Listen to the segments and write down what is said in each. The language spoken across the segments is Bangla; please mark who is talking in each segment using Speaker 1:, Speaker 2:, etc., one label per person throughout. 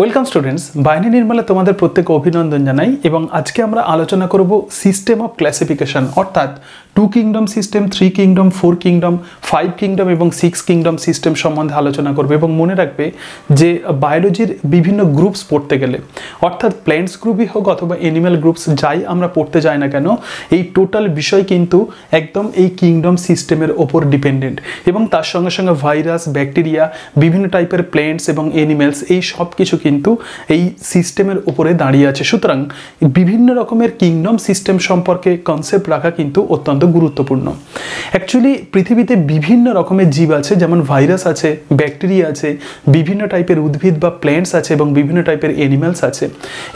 Speaker 1: ওয়েলকাম স্টুডেন্টস বাইনি নির্মলে তোমাদের প্রত্যেকে অভিনন্দন জানাই এবং আজকে আমরা আলোচনা করব সিস্টেম অফ ক্লাসিফিকেশন অর্থাৎ two kingdom system three kingdom four kingdom five kingdom এবং সিক্স কিংডম সিস্টেম সম্বন্ধে আলোচনা করবে এবং মনে রাখবে যে বায়োলজির বিভিন্ন গ্রুপস পড়তে গেলে, অর্থাৎ প্ল্যান্টস গ্রুপই হোক অথবা অ্যানিম্যাল গ্রুপস যাই আমরা পড়তে যাই না কেন, এই টোটাল বিষয় কিন্তু একদম এই কিংডম সিস্টেমের ওপর ডিপেন্ডেন্ট এবং তার সঙ্গে সঙ্গে ভাইরাস ব্যাকটেরিয়া বিভিন্ন টাইপের প্ল্যান্টস এবং অ্যানিমেলস এই সব কিছু কিন্তু এই সিস্টেমের উপরে দাঁড়িয়ে আছে। সুতরাং বিভিন্ন রকমের কিংডম সিস্টেম সম্পর্কে কনসেপ্ট রাখা কিন্তু অত্যন্ত গুরুত্বপূর্ণ। অ্যাকচুয়ালি পৃথিবীতে বিভিন্ন রকমের জীব আছে, যেমন ভাইরাস আছে ব্যাকটেরিয়া আছে, বিভিন্ন টাইপের উদ্ভিদ বা প্ল্যান্টস আছে এবং বিভিন্ন টাইপের অ্যানিমালস আছে।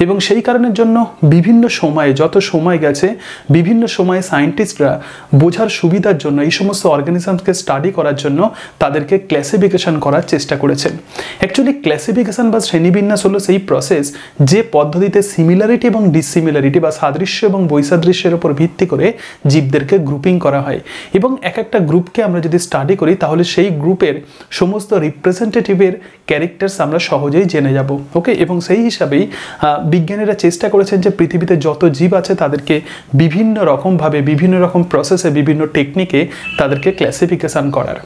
Speaker 1: এবং সেই কারণের জন্য বিভিন্ন সময়ে, যত সময় গেছে, বিভিন্ন সময়ে সায়েন্টিস্টরা বোঝার সুবিধার জন্য, এই সমস্ত অর্গানিজমসকে স্টাডি করার জন্য তাদেরকে ক্লাসিফিকেশন করার চেষ্টা করেছেন। অ্যাকচুয়ালি ক্লাসিফিকেশন বা শ্রেণীবিন্যাস হলো সেই প্রসেস যে পদ্ধতিতে সিমিলারিটি এবং ডিসিমিলারিটি বা সাদৃশ্য এবং বৈসাদৃশ্যের উপর ভিত্তি করে জীবদেরকে গ্রুপিং করা হয়। এবং এক একটা গ্রুপকে আমরা যদি স্টাডি করি, তাহলে সেই গ্রুপের সমস্ত রিপ্রেজেন্টেটিভের ক্যারেক্টার্স আমরা সহজেই জেনে যাব। ওকে এবং সেই হিসাবেই বিজ্ঞানীরা চেষ্টা করেছেন যে পৃথিবীতে যত জীব আছে, তাদেরকে বিভিন্ন রকমভাবে, বিভিন্ন রকম প্রসেসে বিভিন্ন টেকনিকে তাদেরকে ক্লাসিফিকেশান করার।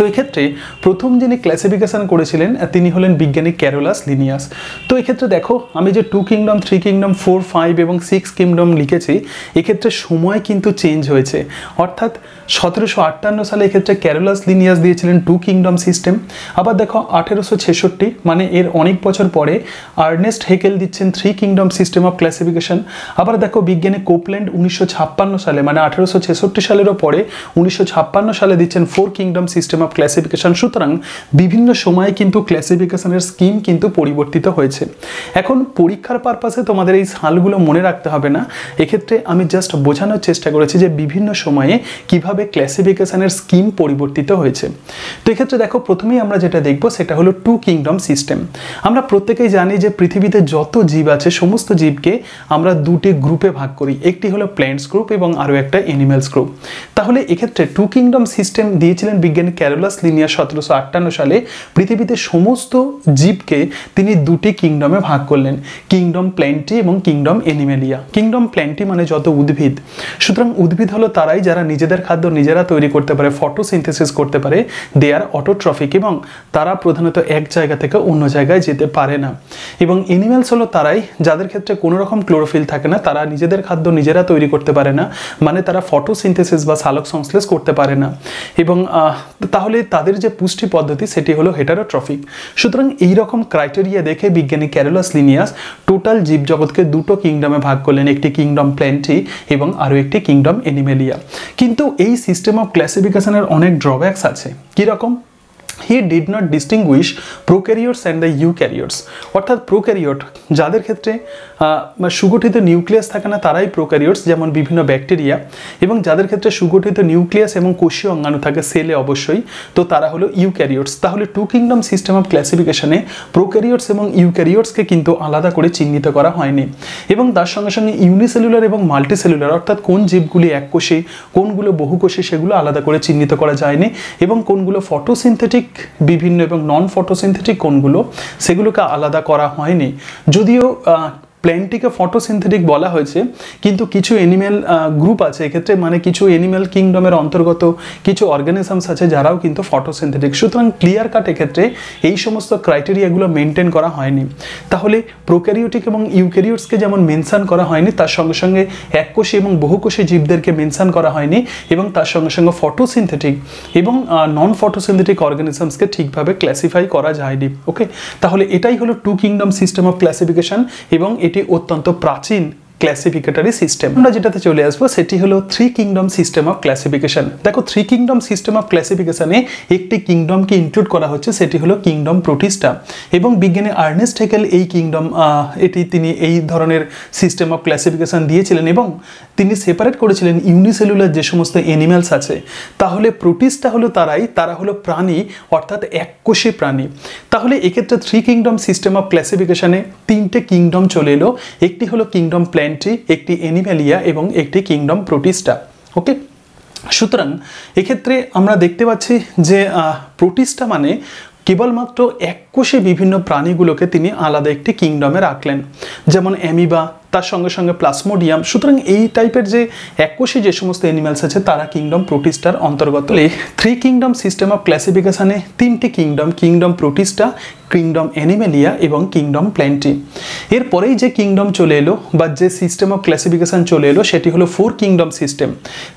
Speaker 1: তো এক্ষেত্রে প্রথম যিনি ক্লাসিফিকেশন করেছিলেন, তিনি হলেন বিজ্ঞানী ক্যারোলাস লিনিয়াস তো এক্ষেত্রে দেখো, আমি যে two kingdom three kingdom four five এবং সিক্স কিংডম লিখেছি, এক্ষেত্রে সময় কিন্তু চেঞ্জ হয়েছে। অর্থাৎ সতেরোশো আটান্ন সালে এক্ষেত্রে ক্যারোলাস লিনিয়াস দিয়েছিলেন টু কিংডম সিস্টেম আবার দেখো, আঠেরোশো ছেষট্টি মানে এর অনেক বছর পরে আর্নেস্ট হেকেল দিচ্ছেন three kingdom system of classification আবার দেখো, বিজ্ঞানী কোপল্যান্ড উনিশশো ছাপ্পান্ন সালে মানে আঠেরোশো ছেষট্টি সালেরও পরে উনিশশো ছাপ্পান্ন সালে দিচ্ছেন four kingdom system of classification সুতরাং বিভিন্ন সময়ে কিন্তু ক্লাসিফিকেশনের স্কিম কিন্তু পরিবর্তিত হয়েছে। এখন পরীক্ষার পারপাসে তোমাদের এই সালগুলো মনে রাখতে হবে না। এক্ষেত্রে আমি জাস্ট বোঝানোর চেষ্টা করেছি যে বিভিন্ন সময়ে কীভাবে ক্লাসিফিকেশনের স্কিম পরিবর্তিত হয়েছে। তো এক্ষেত্রে দেখো, প্রথমেই আমরা যেটা দেখব সেটা হলো টু কিংডম সিস্টেম আমরা প্রত্যেকেই জানি যে পৃথিবীতে যত জীব আছে, সমস্ত জীবকে আমরা দুটি গ্রুপে ভাগ করি। একটি হলো প্ল্যান্টস গ্রুপ এবং আরও একটা অ্যানিমেলস গ্রুপ তাহলে এক্ষেত্রে টু কিংডম সিস্টেম দিয়েছিলেন বিজ্ঞানী ক্যারোলাস লিনিয়া সতেরোশো আটান্ন সালে পৃথিবীতে সমস্ত জীবকে তিনি দুটি কিংডমে ভাগ করলেন কিংডম প্ল্যান্টি এবং কিংডম এনিমেলিয়া কিংডম প্ল্যান্টি মানে যত উদ্ভিদ। সুতরাং উদ্ভিদ হলো তারাই যারা নিজেদের খাদ্য নিজেরা তৈরি করতে পারে ফটোসিনথেসিস করতে পারে দে আর অটোট্রফিক এবং তারা প্রধানত এক জায়গা থেকে অন্য জায়গায় যেতে পারে না। এবং এনিম্যালস হলো তারাই যাদের ক্ষেত্রে কোনো রকম ক্লোরোফিল থাকে না, তারা নিজেদের খাদ্য নিজেরা তৈরি করতে পারে না মানে তারা ফটোসিনথেসিস বা সালোক সংশ্লেষ করতে পারে না। এবং তাহলে তাদের যে পুষ্টি পদ্ধতি, সেটি হলো হেটারোট্রফিক সুতরাং এই রকম ক্রাইটেরিয়া দেখে বিজ্ঞানী ক্যারোলাস লিনিয়াস টোটাল জীবজগৎকে দুটো কিংডমে ভাগ করলেন, একটি কিংডম প্ল্যান্টি এবং আরও একটি কিংডম এনিমেলিয়া কিন্তু এই সিস্টেম অফ ক্লাসিফিকেশনের অনেক ড্রব্যাকস আছে। কীরকম? He did not distinguish prokaryotes and the eukaryotes অর্থাৎ প্রোক্যারিওট যাদের ক্ষেত্রে সুগঠিত নিউক্লিয়াস থাকে না, তারাই প্রোক্যারিওটস যেমন বিভিন্ন ব্যাকটেরিয়া এবং যাদের ক্ষেত্রে সুগঠিত নিউক্লিয়াস এবং কোষীয় অঙ্গাণু থাকে সেলে অবশ্যই, তো তারা হলো ইউক্যারিওটস তাহলে টু কিংডম সিস্টেম অফ ক্লাসিফিকেশনে প্রোক্যারিওটস এবং ইউক্যারিওটসকে কিন্তু আলাদা করে চিহ্নিত করা হয়নি। এবং তার সঙ্গে সঙ্গে ইউনিসেলুলার এবং মাল্টিসেলুলার অর্থাৎ কোন জীবগুলি এককোষী কোনগুলো বহুকোষী সেগুলো আলাদা করে চিহ্নিত করা যায়নি, এবং কোনগুলো ফটোসিনথেটিক বিভিন্ন এবং নন ফটোসিনথেটিক কোনগুলো সেগুলোকে আলাদা করা হয়নি। যদিও প্ল্যান্টটিকে ফটোসিনথেটিক বলা হয়েছে, কিন্তু কিছু অ্যানিম্যাল গ্রুপ আছে, এক্ষেত্রে মানে কিছু অ্যানিম্যাল কিংডমের অন্তর্গত কিছু অর্গানিজমস আছে যারাও কিন্তু ফটোসিনথেটিক সুতরাং ক্লিয়ার কাট এক্ষেত্রে এই সমস্ত ক্রাইটেরিয়াগুলো মেনটেন করা হয়নি। তাহলে প্রোক্যারিওটিক এবং ইউক্যারিওটসকে যেমন মেনশন করা হয়নি, তার সঙ্গে সঙ্গে এককোষী এবং বহুকোষী জীবদেরকে মেনশন করা হয়নি, এবং তার সঙ্গে সঙ্গে ফটোসিনথেটিক এবং নন ফটোসিনথেটিক অর্গানিজমসকে ঠিকভাবে ক্লাসিফাই করা যায়নি। ওকে তাহলে এটাই হলো two kingdom system of classification এবং এটি অত্যন্ত প্রাচীন ক্লাসিফিকেটারি সিস্টেম আমরা যেটাতে চলে আসব, সেটি হলো three kingdom system of classification দেখো থ্রি কিংডম সিস্টেম অফ ক্লাসিফিকেশনে একটি কিংডমকে ইনক্লুড করা হচ্ছে, সেটি হলো কিংডম প্রোটিস্টা এবং বিজ্ঞানী আর্নেস্ট হেকেল এই কিংডম এটি তিনি এই ধরনের সিস্টেম অফ ক্লাসিফিকেশন দিয়েছিলেন এবং তিনি সেপারেট করেছিলেন ইউনিসেলুলার যে সমস্ত অ্যানিম্যালস আছে। তাহলে প্রোটিস্টা হলো তারাই, তারা হলো প্রাণী, অর্থাৎ এককোষী প্রাণী। তাহলে এক্ষেত্রে থ্রি কিংডম সিস্টেম অফ ক্লাসিফিকেশনে তিনটে কিংডম চলে এলো। একটি হলো কিংডম প্ল্যান্টি একটি অ্যানিম্যালিয়া এবং একটি কিংডম প্রোটিস্টা ওকে সুতরাং এক্ষেত্রে আমরা দেখতে পাচ্ছি যে প্রোটিস্টা মানে কেবলমাত্র এক কোষে বিভিন্ন প্রাণীগুলোকে তিনি আলাদা একটি কিংডমে রাখলেন। যেমন অ্যামিবা তার সঙ্গে সঙ্গে প্লাসমোডিয়াম। সুতরাং এই টাইপের যে এককোষী যে সমস্ত অ্যানিমালস আছে, তারা কিংডম প্রোটিস্টার অন্তর্গত। থ্রি কিংডম সিস্টেম অফ ক্লাসিফিকেশনে তিনটি kingdom kingdom Protista kingdom Animalia এবং কিংডম প্ল্যান্টি এরপরেই যে কিংডম চলে এলো বা যে সিস্টেম অফ ক্লাসিফিকেশন চলে এলো, সেটি হলো ফোর কিংডম সিস্টেম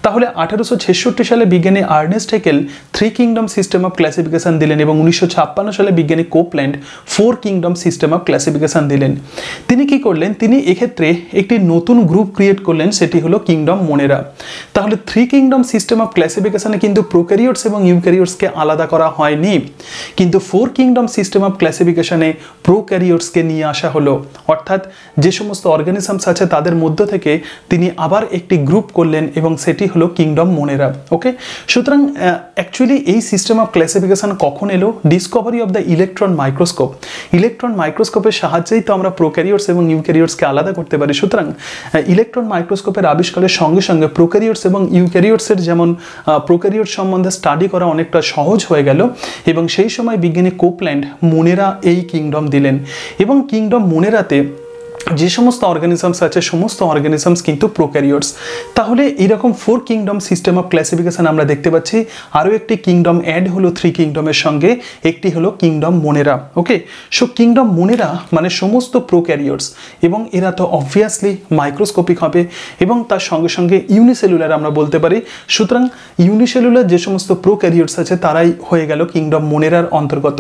Speaker 1: তাহলে আঠারোশো ছেষট্টি সালে বিজ্ঞানী Ernst Haeckel three kingdom system of classification দিলেন এবং উনিশশো ছাপ্পান্ন সালে বিজ্ঞানী Copeland four kingdom system of classification দিলেন। তিনি কি করলেন? তিনি এক্ষেত্রে একটি নতুন গ্রুপ ক্রিয়েট করলেন সেটি হলো কিংডম মোনেরা তাহলে থ্রি কিংডম সিস্টেম অফ ক্লাসিফিকেশনে কিন্তু প্রোক্যারিওটস এবং ইউক্যারিওটসকে আলাদা করা হয়নি। কিন্তু ফোর কিংডম সিস্টেম অফ ক্লাসিফিকেশনে প্রোক্যারিওটসকে নিয়ে আসা হলো। অর্থাৎ যে সমস্ত অর্গানিজমস আছে তাদের মধ্য থেকে তিনি আবার একটি গ্রুপ করলেন এবং সেটি হলো কিংডম মোনেরা ওকে সুতরাং অ্যাকচুয়ালি এই সিস্টেম অফ ক্লাসিফিকেশন কখন এলো? Discovery of the electron microscope electron মাইক্রোস্কোপের সাহায্যেই তো আমরা প্রোক্যারিওটস এবং ইউক্যারিওটসকে আলাদা করতে পারি। সুতরাং ইলেকট্রন মাইক্রোস্কোপের আবিষ্কারের সঙ্গে সঙ্গে প্রোক্যারিওটস এবং ইউক্যারিওটসের যেমন প্রোক্যারিওট সম্বন্ধে স্টাডি করা অনেকটা সহজ হয়ে গেল এবং সেই সময় বিজ্ঞানী কোপল্যান্ড মোনেরা এই কিংডম দিলেন এবং কিংডম মোনেরাতে যে সমস্ত অর্গানিজমস আছে, সমস্ত অর্গানিজমস কিন্তু প্রোক্যারিওটস তাহলে এরকম four kingdom system of classification আমরা দেখতে পাচ্ছি। আরও একটি কিংডম অ্যাড হলো থ্রি কিংডমের সঙ্গে, একটি হলো kingdom monera okay so kingdom monera মানে সমস্ত প্রোক্যারিওটস এবং এরা তো অবভিয়াসলি মাইক্রোস্কোপিক হবে এবং তার সঙ্গে সঙ্গে ইউনিসেলুলার আমরা বলতে পারি। সুতরাং ইউনিসেলুলার যে সমস্ত প্রোক্যারিওটস আছে, তারাই হয়ে গেল কিংডম মোনেরার অন্তর্গত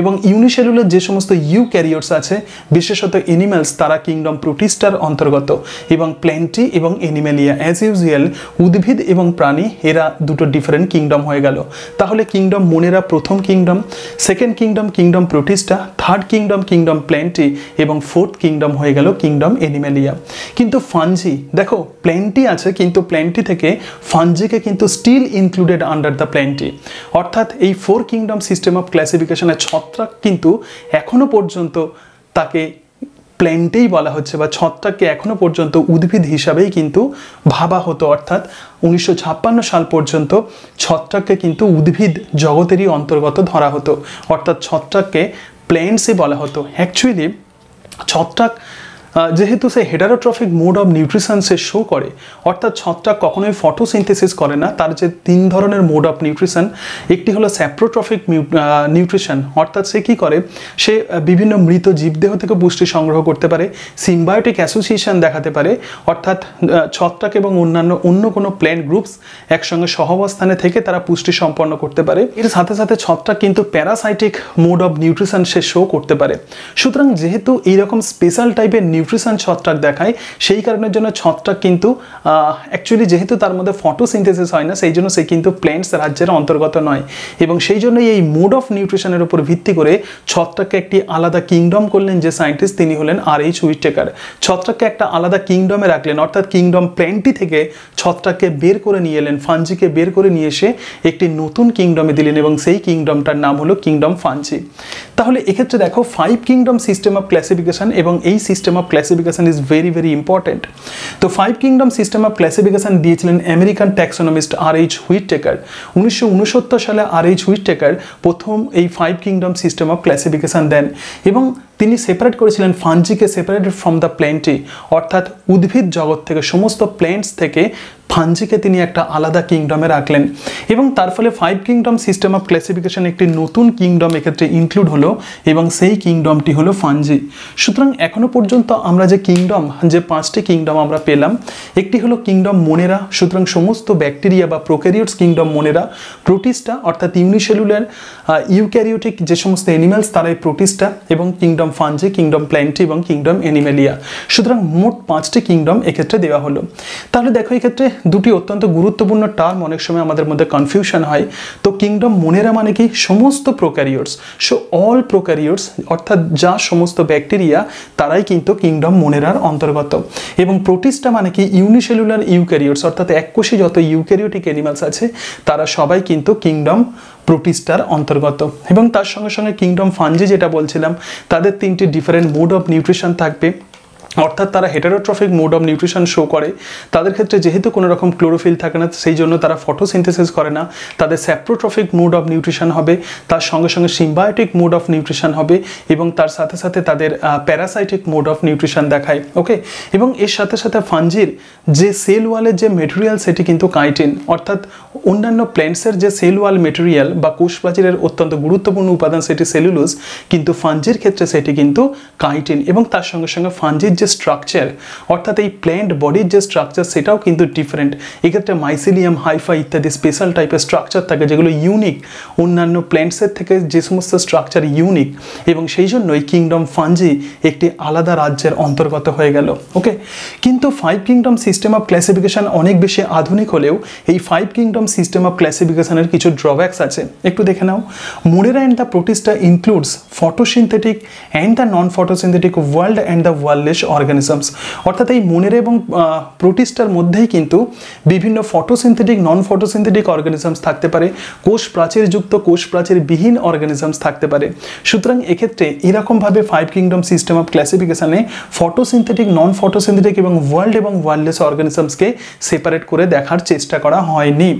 Speaker 1: এবং ইউনিসেলুলার যে সমস্ত ইউ ক্যারিওটস আছে, বিশেষত এনিম্যালস তারা কিংডম প্রোটিস্টার অন্তর্গত এবং প্ল্যান্টি এবং এনিমেলিয়া অ্যাজ ইউজুয়াল উদ্ভিদ এবং প্রাণী, এরা দুটো ডিফারেন্ট কিংডম হয়ে গেল। তাহলে কিংডম মোনেরা প্রথম kingdom second kingdom kingdom Protista third kingdom kingdom Plantae এবং ফোর্থ কিংডম হয়ে গেল কিংডম এনিমেলিয়া। কিন্তু ফানজি, দেখো প্ল্যান্টি আছে কিন্তু প্ল্যান্টি থেকে ফানজিকে কিন্তু still included under the plantae অর্থাৎ এই ফোর কিংডম সিস্টেম অফ ক্লাসিফিকেশনের ছত্রাক কিন্তু এখনও পর্যন্ত তাকে প্ল্যান্টেই বলা হচ্ছে বা ছত্রাককে এখনও পর্যন্ত উদ্ভিদ হিসাবেই কিন্তু ভাবা হতো। অর্থাৎ উনিশশো ছাপ্পান্ন সাল পর্যন্ত ছত্রাককে কিন্তু উদ্ভিদ জগতেরই অন্তর্গত ধরা হতো। অর্থাৎ ছত্রাককে প্ল্যান্টসই বলা হতো। অ্যাকচুয়ালি ছত্রাক যেহেতু সে হেটারোট্রফিক মোড অফ নিউট্রিশন সে শো করে, অর্থাৎ ছত্রাক কখনোই ফটোসিনথেসিস করে না, তার যে তিন ধরনের মোড অফ নিউট্রিশন একটি হলো স্যাপ্রোট্রফিক নিউট্রিশন অর্থাৎ সে কী করে, সে বিভিন্ন মৃত জীবদেহ থেকে পুষ্টি সংগ্রহ করতে পারে সিম্বায়োটিক অ্যাসোসিয়েশন দেখাতে পারে, অর্থাৎ ছত্রাক এবং অন্যান্য, অন্য কোনো প্ল্যান্ট গ্রুপস একসঙ্গে সহাবস্থানে থেকে তারা পুষ্টি সম্পন্ন করতে পারে। এর সাথে সাথে ছত্রাক কিন্তু প্যারাসাইটিক মোড অফ নিউট্রিশন সে শো করতে পারে। সুতরাং যেহেতু এইরকম স্পেশাল টাইপের নিউট্রিশন ছত্রাক দেখায়, সেই কারণের জন্য ছত্রাক কিন্তু অ্যাকচুয়ালি যেহেতু তার মধ্যে ফটোসিনথেসিস হয় না, সেই জন্য সে কিন্তু প্ল্যান্টস রাজ্যের অন্তর্গত নয়। এবং সেই জন্যই এই মোড অফ নিউট্রিশনের উপর ভিত্তি করে ছত্রাককে একটি আলাদা কিংডম করলেন যে সায়েন্টিস্ট তিনি হলেন আর এইচ উইটেকার ছত্রাককে একটা আলাদা কিংডমে রাখলেন, অর্থাৎ কিংডম প্ল্যান্টটি থেকে ছত্রাককে বের করে নিয়ে এলেন ফাঞ্জিকে বের করে নিয়ে এসে একটি নতুন কিংডমে দিলেন এবং সেই কিংডমটার নাম হলো কিংডম ফাঞ্জি তাহলে এক্ষেত্রে দেখো five kingdom system of classification এবং এই system of classification is very very important তো five kingdom system of classification দিয়েছিলেন American taxonomist R H Whittaker উনিশশো সালে আর এইচ হুইট টেকার প্রথম এই five kingdom system of classification দেন। এবং তিনি সেপারেট করেছিলেন ফানজিকে সেপারেটেড ফ্রম দ্য প্ল্যান্টি অর্থাৎ উদ্ভিদ জগৎ থেকে, সমস্ত প্ল্যান্টস থেকে ফানজিকে তিনি একটা আলাদা কিংডমে রাখলেন। এবং তার ফলে five kingdom system of classification একটি নতুন কিংডম এক্ষেত্রে ইনক্লুড হলো এবং সেই কিংডমটি হলো ফানজি। সুতরাং এখনও পর্যন্ত আমরা যে কিংডম যে পাঁচটি কিংডম আমরা পেলাম, একটি হলো কিংডম মোনেরা সুতরাং সমস্ত ব্যাকটেরিয়া বা প্রোক্যারিওটস কিংডম মোনেরা প্রোটিস্টা অর্থাৎ ইউনিসেলুলার ইউক্যারিওটিক যে সমস্ত অ্যানিমালস তারাই প্রোটিস্টা এবং কিংডম ফানজি কিংডম প্ল্যান্টি এবং কিংডম অ্যানিমেলিয়া সুতরাং মোট পাঁচটি কিংডম এক্ষেত্রে দেওয়া হলো। তাহলে দেখো এক্ষেত্রে দুটি অত্যন্ত গুরুত্বপূর্ণ টার্ম অনেক সময় আমাদের মধ্যে কনফিউশন হয়। তো কিংডম মোনেরা মানে কি? সমস্ত প্রোক্যারিওটস। সো অল প্রোক্যারিওটস, অর্থাৎ যা সমস্ত ব্যাকটেরিয়া, তারাই কিন্তু কিংডম মোনেরার অন্তর্গত। এবং প্রোটিস্টা মানে কি? ইউনিসেলুলার ইউক্যারিওটস অর্থাৎ এক এককোষী যত ইউক্যারিওটিক অ্যানিমালস আছে, তারা সবাই কিন্তু কিংডম প্রোটিস্টার অন্তর্গত। এবং তার সঙ্গে সঙ্গে কিংডম ফানজি যেটা বলছিলাম, তাদের তিনটি ডিফারেন্ট মোড অফ নিউট্রিশন থাকবে। অর্থাৎ তারা heterotrophic mode of nutrition show করে, তাদের ক্ষেত্রে যেহেতু কোনো রকম ক্লোরোফিল থাকে না, সেই জন্য তারা ফটোসিনথেসিস করে না, তাদের স্যাপ্রোট্রফিক মোড অফ নিউট্রিশন হবে, তার সঙ্গে সঙ্গে সিম্বায়োটিক মোড অফ নিউট্রিশন হবে এবং তার সাথে সাথে তাদের প্যারাসাইটিক মোড অফ নিউট্রিশন দেখায় ওকে এবং এর সাথে সাথে ফাঞ্জির যে সেল ওয়ালের যে মেটেরিয়াল সেটি কিন্তু কাইটিন অর্থাৎ অন্যান্য প্ল্যান্টসের যে সেল ওয়াল মেটেরিয়াল বা কোষ প্রাচীরের অত্যন্ত গুরুত্বপূর্ণ উপাদান সেটি সেলুলোজ কিন্তু ফাঞ্জির ক্ষেত্রে সেটি কিন্তু কাইটিন এবং তার সঙ্গে সঙ্গে ফাঞ্জির যে স্ট্রাকচার অর্থাৎ এই প্ল্যান্ট বডির যে স্ট্রাকচার সেটাও কিন্তু ডিফারেন্ট এক্ষেত্রে মাইসিলিয়াম হাইফা ইত্যাদি স্পেশাল টাইপের স্ট্রাকচার থাকে, যেগুলো ইউনিক অন্যান্য প্ল্যান্টসের থেকে যে সমস্ত স্ট্রাকচার ইউনিক এবং সেই জন্যই কিংডম ফাঞ্জি একটি আলাদা রাজ্যের অন্তর্গত হয়ে গেল ওকে কিন্তু five kingdom system of classification অনেক বেশি আধুনিক হলেও এই ফাইভ কিংডম সিস্টেম অফ ক্লাসিফিকেশনের কিছু ড্রব্যাকস আছে। একটু দেখে নাও। Monera and the protista includes photosynthetic and the non photosynthetic walled and the wall-less organisms অর্থাৎ এই মনের এবং প্রোটিস্টার মধ্যেই কিন্তু বিভিন্ন ফটোসিনথেটিক নন ফটোসিনথেটিক অর্গানিজমস থাকতে পারে। কোষ প্রাচীরযুক্ত কোষ প্রাচীরবিহীন অর্গানিজমস থাকতে পারে। সুতরাং এক্ষেত্রে এরকমভাবে ফাইভ কিংডম সিস্টেম অফ ক্লাসিফিকেশানে ফটোসিনথেটিক নন ফটোসিনথেটিক এবং ওয়ার্ল্ড এবং ওয়ার্ল্ডলেস অর্গানিজমসকে সেপারেট করে দেখার চেষ্টা করা হয়নি।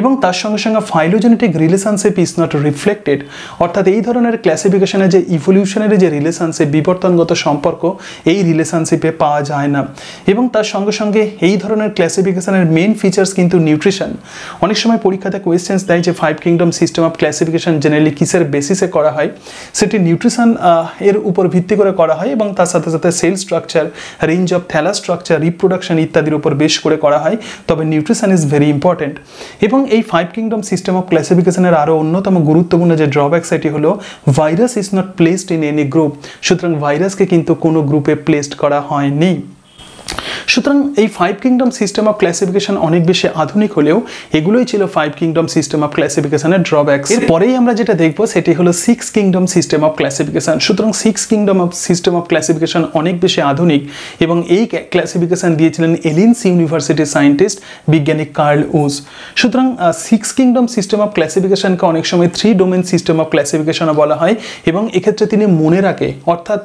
Speaker 1: এবং তার সঙ্গে সঙ্গে phylogenetic relationship is not reflected অর্থাৎ এই ধরনের ক্লাসিফিকেশনে যে ইভলিউশনারি যে রিলেশনশিপ বিবর্তনগত সম্পর্ক, এই রিলেশনশিপে পাওয়া যায় না। এবং তার সঙ্গে সঙ্গে এই ধরনের ক্লাসিফিকেশনের মেন ফিচার্স কিন্তু নিউট্রিশন অনেক সময় পরীক্ষাতে কোয়েশ্চেন্স দেয় যে five kingdom system of classification generally কিসের বেসিসে করা হয়? সেটি নিউট্রিশন এর উপর ভিত্তি করে করা হয় এবং তার সাথে সাথে cell structure range of thallus structure reproduction ইত্যাদির উপর বেশ করে করা হয়। তবে নিউট্রিশন ইজ ভেরি ইম্পর্টেন্ট এবং এই ফাইভ কিংডম সিস্টেম অফ ক্লাসিফিকেশনের আরও অন্যতম গুরুত্বপূর্ণ যে ড্রব্যাক সেটি হলো virus is not placed in any group সুতরাং ভাইরাসকে কিন্তু কোনো গ্রুপে প্লেসড করা হয়নি। সুতরাং এই five kingdom system of classification অনেক বেশি আধুনিক হলেও এগুলোই ছিল ফাইভ কিংডম সিস্টেম অফ ক্লাসিফিকেশনের ড্রব্যাক্স এরপরেই আমরা যেটা দেখব সেটি হলো six kingdom system of classification সুতরাং six kingdom of system of classification অনেক বেশি আধুনিক এবং এই ক্লাসিফিকেশন দিয়েছিলেন এলিনস ইউনিভার্সিটির সায়েন্টিস্ট বিজ্ঞানী কার্ল উজ সুতরাং সিক্স কিংডম সিস্টেম অফ ক্লাসিফিকেশনকে অনেক সময় থ্রি ডোমেন সিস্টেম অফ ক্লাসিফিকেশনও বলা হয় এবং এক্ষেত্রে তিনি মনে রাখে অর্থাৎ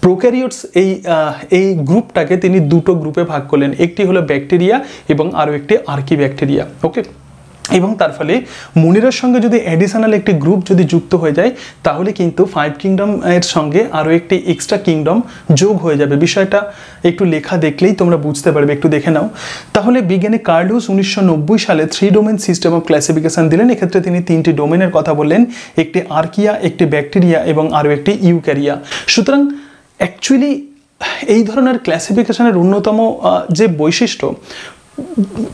Speaker 1: প্রোক্যারিওটস এই এই গ্রুপটাকে তিনি দুটো গ্রুপে ভাগ করলেন। একটি হলো ব্যাকটেরিয়া এবং আরও একটি আর্কি ব্যাকটেরিয়া ওকে? এবং তার ফলে মুনিরের সঙ্গে যদি অ্যাডিশনাল একটি গ্রুপ যদি যুক্ত হয়ে যায়, তাহলে কিন্তু ফাইভ কিংডম এর সঙ্গে আরও একটি এক্সট্রা কিংডম যোগ হয়ে যাবে। বিষয়টা একটু লেখা দেখলেই তোমরা বুঝতে পারবে, একটু দেখে নাও। তাহলে বিজ্ঞানী কার্লুস উনিশশো নব্বই সালে three domain system of classification দিলেন। এক্ষেত্রে তিনি তিনটি ডোমেনের কথা বললেন, একটি আর্কিয়া একটি ব্যাকটেরিয়া এবং আরও একটি ইউক্যারিয়া সুতরাং অ্যাকচুয়ালি এই ধরনের ক্লাসিফিকেশনের অন্যতম যে বৈশিষ্ট্য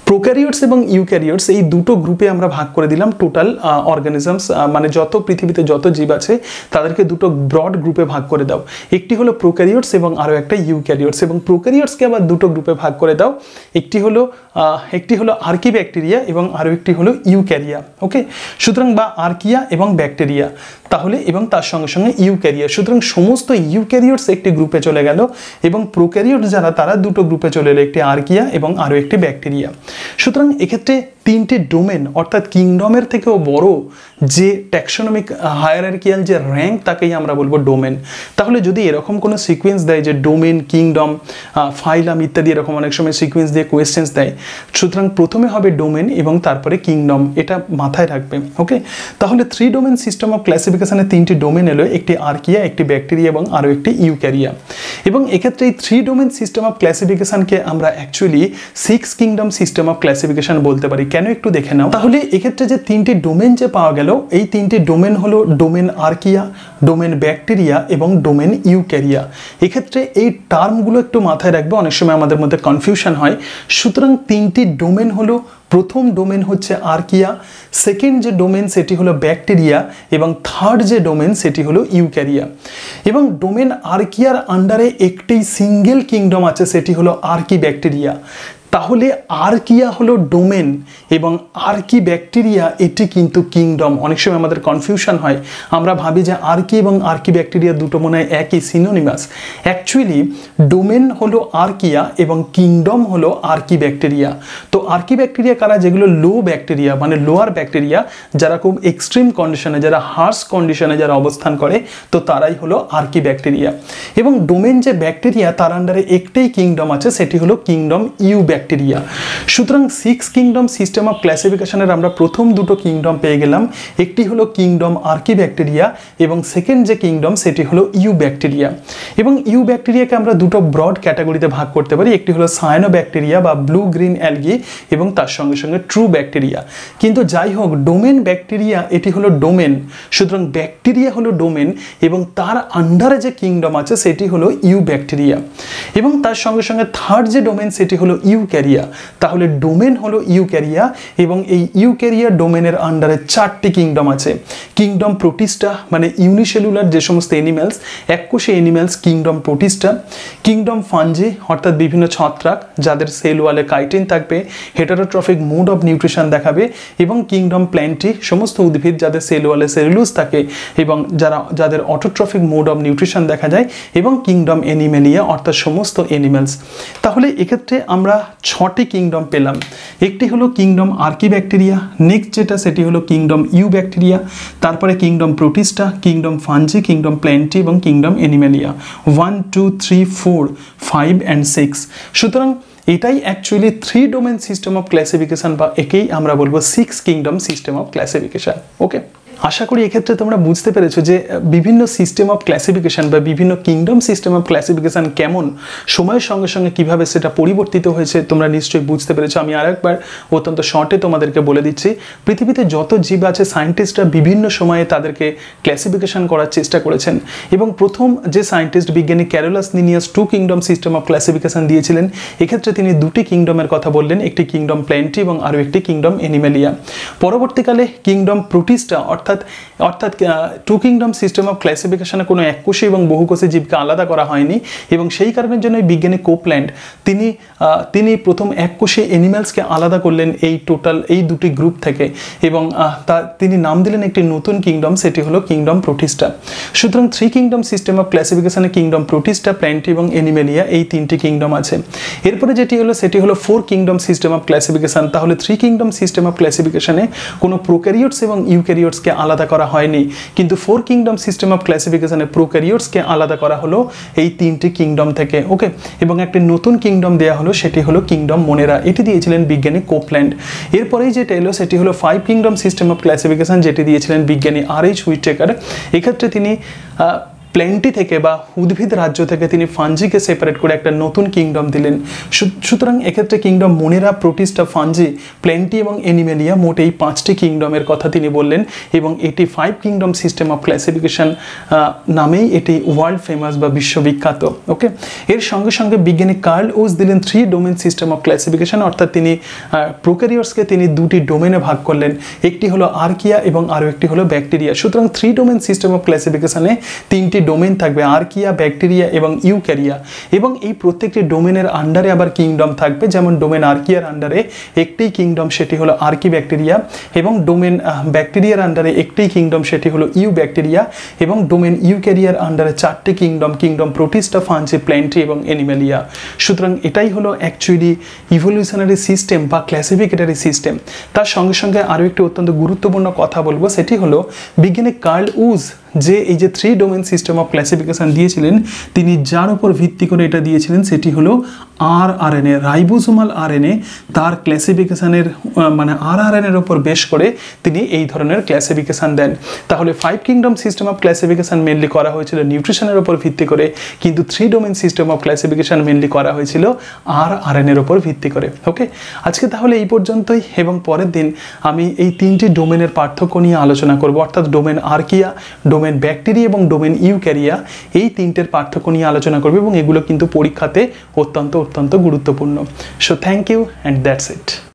Speaker 1: প্রোক্যারিওটস এবং ইউক্যারিওটস, এই দুটো গ্রুপে আমরা ভাগ করে দিলাম টোটাল অর্গানিজমস মানে যত পৃথিবীতে যত জীব আছে, তাদেরকে দুটো ব্রড গ্রুপে ভাগ করে দাও। একটি হলো প্রোক্যারিওটস এবং আরও একটা ইউক্যারিওটস। এবং প্রোক্যারিওটসকে আবার দুটো গ্রুপে ভাগ করে দাও। একটি হলো একটি হলো আর্কি ব্যাকটেরিয়া এবং আরও একটি হলো ইউক্যারিয়া ওকে সুতরাং বা আর্কিয়া এবং ব্যাকটেরিয়া, তাহলে এবং তার সঙ্গে সঙ্গে ইউক্যারিয়া। সুতরাং সমস্ত ইউক্যারিওটস একটি গ্রুপে চলে গেল এবং প্রোক্যারিওট যারা, তারা দুটো গ্রুপে চলে এলো, একটি আর্কিয়া এবং আরও একটি ব্যাকটেরিয়া সুতরাং এক্ষেত্রে তিনটে ডোমেন অর্থাৎ কিংডমের থেকেও বড় যে ট্যাক্সোনমিক হায়ারার্কিয়াল যে র্যাঙ্ক তাকেই আমরা বলব ডোমেন তাহলে যদি এরকম কোনো সিকোয়েন্স দেয় যে ডোমেন কিংডম ফাইলাম ইত্যাদি এরকম অনেক সময় সিকোয়েন্স দিয়ে কোয়েশ্চেন্স দেয়, সুতরাং প্রথমে হবে ডোমেন এবং তারপরে কিংডম এটা মাথায় রাখবে ওকে তাহলে থ্রি ডোমেন সিস্টেম অফ ক্লাসিফিকেশনে তিনটি ডোমেন এলো, একটি আর্কিয়া একটি ব্যাকটেরিয়া এবং আরও একটি ইউক্যারিয়া এবং এক্ষেত্রে এই থ্রি ডোমেন সিস্টেম অফ ক্লাসিফিকেশনকে আমরা actually six kingdom system of classification বলতে পারি, কেন একটু দেখে নাও। তাহলে এক্ষেত্রে যে তিনটি ডোমেন যে পাওয়া গেল, এই তিনটি ডোমেন হলো ডোমেন আর্কিয়া ডোমেন ব্যাকটেরিয়া এবং ডোমেন ইউক্যারিয়া এক্ষেত্রে এই টার্মগুলো একটু মাথায় রাখবে, অনেক সময় আমাদের মধ্যে কনফিউশন হয়। সুতরাং তিনটি ডোমেন হলো, প্রথম ডোমেন হচ্ছে আর্কিয়া সেকেন্ড যে ডোমেন সেটি হলো ব্যাকটেরিয়া এবং থার্ড যে ডোমেন সেটি হলো ইউক্যারিয়া এবং ডোমেন আর্কিয়ার আন্ডারে একটি সিঙ্গেল কিংডম আছে, সেটি হলো আর্কি ব্যাকটেরিয়া তাহলে আর্কিয়া হলো ডোমেন এবং আর্কি ব্যাকটেরিয়া, এটি কিন্তু কিংডম। অনেক সময় আমাদের কনফিউশন হয়। আমরা ভাবি যে আর্কি এবং আর্কি ব্যাকটেরিয়া দুটো মনে হয় একই সিনোনিমাস অ্যাকচুয়ালি ডোমেন হলো আর্কিয়া এবং কিংডম হলো আর্কি ব্যাকটেরিয়া। তো আর্কি ব্যাকটেরিয়া কারা? যেগুলো লো ব্যাকটেরিয়া মানে লোয়ার ব্যাকটেরিয়া, যারা খুব এক্সট্রিম কন্ডিশনে যারা হার্স কন্ডিশনে যারা অবস্থান করে, তো তারাই হলো আর্কি ব্যাকটেরিয়া। এবং ডোমেন যে ব্যাকটেরিয়া, তার আন্ডারে একটাই কিংডম আছে, সেটি হলো কিংডম ইউ ব্যাকটেরিয়া। সুতরাং সিক্স কিংডম সিস্টেম অফ ক্লাসিফিকেশনের আমরা প্রথম দুটো কিংডম পেয়ে গেলাম। একটি হলো কিংডম আর্কি ব্যাকটেরিয়া এবং সেকেন্ড যে কিংডম সেটি হলো ইউ ব্যাকটেরিয়া এবং ইউ ব্যাকটেরিয়াকে আমরা দুটো ব্রড ক্যাটাগরিতে ভাগ করতে পারি। একটি হলো সায়ানো ব্যাকটেরিয়া বা ব্লু গ্রিন অ্যালগি এবং তার সঙ্গে সঙ্গে ট্রু ব্যাকটেরিয়া কিন্তু যাই হোক ডোমেন ব্যাকটেরিয়া এটি হলো ডোমেন সুতরাং ব্যাকটেরিয়া হলো ডোমেন এবং তার আন্ডারে যে কিংডম আছে, সেটি হলো ইউ ব্যাকটেরিয়া এবং তার সঙ্গে সঙ্গে থার্ড যে ডোমেন সেটি হলো ইউ ক্যারিয়া তাহলে ডোমেন হলো ইউ ক্যারিয়া এবং এই ইউ ক্যারিয়া ডোমেনের আন্ডারে চারটি কিংডম আছে। কিংডম প্রোটিস্টা মানে ইউনিসেলুলার যে সমস্ত এনিম্যালস এককোষী animals kingdom Protista kingdom Fungi অর্থাৎ বিভিন্ন ছত্রাক, যাদের সেল ওয়ালে কাইটিন থাকবে হেটারোট্রফিক মোড অফ নিউট্রিশন দেখাবে এবং কিংডম প্ল্যান্টি সমস্ত উদ্ভিদ যাদের সেল ওয়ালে সেলুলোজ থাকে এবং যারা, যাদের অটোট্রফিক মোড অফ নিউট্রিশন দেখা যায় এবং কিংডম এনিমেলিয়া অর্থাৎ সমস্ত এনিম্যালস তাহলে এক্ষেত্রে আমরা ছটি কিংডম পেলাম। একটি হলো কিংডম আর্কি ব্যাকটেরিয়া নেক্সট যেটা সেটি হলো কিংডম ইউ ব্যাকটেরিয়া তারপরে kingdom protista, kingdom fungi kingdom plantae এবং kingdom animalia one, two, three, four, five and six. সুতরাং এটাই actually three domain system of classification বা একেই আমরা বলব six kingdom system of classification. Okay? আশা করি এক্ষেত্রে তোমরা বুঝতে পেরেছ যে বিভিন্ন সিস্টেম অফ ক্লাসিফিকেশন বা বিভিন্ন কিংডম সিস্টেম অফ ক্লাসিফিকেশন কেমন, সময়ের সঙ্গে সঙ্গে কীভাবে সেটা পরিবর্তিত হয়েছে, তোমরা নিশ্চয়ই বুঝতে পেরেছ। আমি আরেকবার অত্যন্ত শর্টে তোমাদেরকে বলে দিচ্ছি, পৃথিবীতে যত জীব আছে সায়েন্টিস্টরা বিভিন্ন সময়ে তাদেরকে ক্লাসিফিকেশন করার চেষ্টা করেছেন এবং প্রথম যে সায়েন্টিস্ট বিজ্ঞানী Carolus Linnaeus two kingdom system of classification দিয়েছিলেন, এক্ষেত্রে তিনি দুটি কিংডমের কথা বললেন, একটি কিংডম প্ল্যান্টি এবং আরও একটি কিংডম এনিমেলিয়া পরবর্তীকালে কিংডম প্রোটিস্টা অর্থাৎ অর্থাৎ অর্থাৎ টু কিংডম সিস্টেম অফ ক্লাসিফিকেশনে কোনো এককোষী এবং বহুকোষী জীবকে আলাদা করা হয়নি এবং সেই কারণের জন্য বিজ্ঞানী কোপল্যান্ড তিনি তিনি প্রথম এককোষী অ্যানিম্যালসকে আলাদা করলেন এই টোটাল এই দুটি গ্রুপ থেকে এবং তা, তিনি নাম দিলেন একটি নতুন কিংডম সেটি হলো কিংডম প্রোটিস্টা সুতরাং থ্রি কিংডম সিস্টেম অফ ক্লাসিফিকেশনে কিংডম প্রোটিস্টা প্ল্যান্টি এবং এনিমেলিয়া এই তিনটি কিংডম আছে। এরপরে যেটি হলো, সেটি হলো four kingdom system of classification তাহলে থ্রি কিংডম সিস্টেম অফ ক্লাসিফিকেশনে কোনো প্রোক্যারিওটস এবং ইউক্যারিওটসকে আলাদা করা হয়নি। কিন্তু four kingdom system of pro প্রোক্যারিওটসকে আলাদা করা হলো এই তিনটি কিংডম থেকে ওকে এবং একটি নতুন কিংডম দেওয়া হলো, সেটি হলো কিংডম মোনেরা। এটি দিয়েছিলেন বিজ্ঞানী কোপল্যান্ড। এরপরেই যেটা এলো, সেটি হলো five kingdom system of classification যেটি দিয়েছিলেন বিজ্ঞানী আর এইচ হুইটেকার এক্ষেত্রে তিনি প্ল্যান্টি থেকে বা উদ্ভিদ রাজ্য থেকে তিনি ফাঞ্জিকে সেপারেট করে একটা নতুন কিংডম দিলেন। সুতরাং এক্ষেত্রে kingdom Monera Protista Fungi Plantae এবং এনিমেলিয়া মোট এই পাঁচটি কিংডমের কথা তিনি বললেন এবং এটি five kingdom system of classification নামেই এটি ওয়ার্ল্ড ফেমাস বা বিশ্ববিখ্যাত ওকে এর সঙ্গে সঙ্গে বিজ্ঞানী কার্ল ওস দিলেন three domain system of classification অর্থাৎ তিনি প্রোক্যারিয়ার্সকে তিনি দুটি ডোমেনে ভাগ করলেন। একটি হলো আর্কিয়া এবং আরও একটি হলো ব্যাকটেরিয়া। সুতরাং থ্রি ডোমেন সিস্টেম অফ ক্লাসিফিকেশনে তিনটি ডোমেন থাকবে আর্কিয়া ব্যাকটেরিয়া এবং ইউক্যারিয়া এবং এই প্রত্যেকটি ডোমেনের আন্ডারে আবার কিংডম থাকবে। যেমন ডোমেন আর্কিয়ার আন্ডারে একটি কিংডম সেটি হলো আর্কি ব্যাকটেরিয়া এবং ডোমেন ব্যাকটেরিয়ার আন্ডারে একটি কিংডম সেটি হলো ইউ ব্যাকটেরিয়া এবং ডোমেন ইউক্যারিয়ার আন্ডারে চারটি kingdom kingdom Protista Fungi Plantae এবং অ্যানিমেলিয়া সুতরাং এটাই হলো অ্যাকচুয়ালি ইভলিউশনারি সিস্টেম বা ক্লাসিফিকেটারি সিস্টেম তার সঙ্গে সঙ্গে আরও একটি অত্যন্ত গুরুত্বপূর্ণ কথা বলব, সেটি হলো বিজ্ঞানী কার্ল উজ যে এই যে three domain system of classification দিয়েছিলেন, তিনি যার উপর ভিত্তি করে এটা দিয়েছিলেন, সেটি হলো R R N A ribosomal R N তার ক্লাসিফিকেশানের মানে আর আর এন উপর বেশ করে তিনি এই ধরনের ক্লাসিফিকেশান দেন। তাহলে five kingdom system of classification mainly করা হয়েছিল নিউট্রিশনের ওপর ভিত্তি করে, কিন্তু three domain system of classification mainly করা হয়েছিল আর আর এন উপর ভিত্তি করে ওকে আজকে তাহলে এই পর্যন্তই, এবং পরের দিন আমি এই তিনটি ডোমেনের পার্থক্য নিয়ে আলোচনা করব, অর্থাৎ ডোমেন আর্কিয়া, ডোমেন ব্যাকটেরিয়া এবং ডোমেন ইউক্যারিয়া, এই তিনটের পার্থক্য নিয়ে আলোচনা করবে, এবং এগুলো কিন্তু পরীক্ষাতে অত্যন্ত অত্যন্ত গুরুত্বপূর্ণ। So thank you and that's it